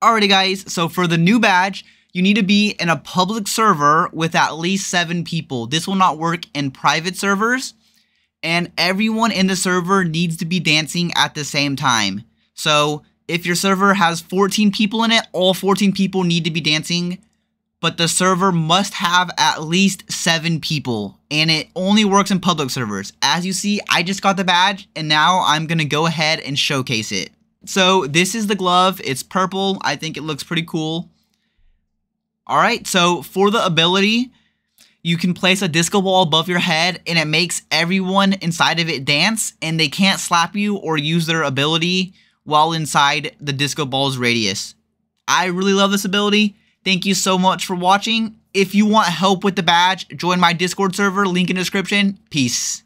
Alrighty guys, so for the new badge, you need to be in a public server with at least 7 people. This will not work in private servers, and everyone in the server needs to be dancing at the same time. So if your server has 14 people in it, all 14 people need to be dancing, but the server must have at least 7 people, and it only works in public servers. As you see, I just got the badge, and now I'm going to go ahead and showcase it. So this is the glove. It's purple. I think it looks pretty cool. All right, so for the ability, you can place a disco ball above your head and it makes everyone inside of it dance and they can't slap you or use their ability while inside the disco ball's radius. I really love this ability. Thank you so much for watching. If you want help with the badge, join my Discord server, link in the description. Peace.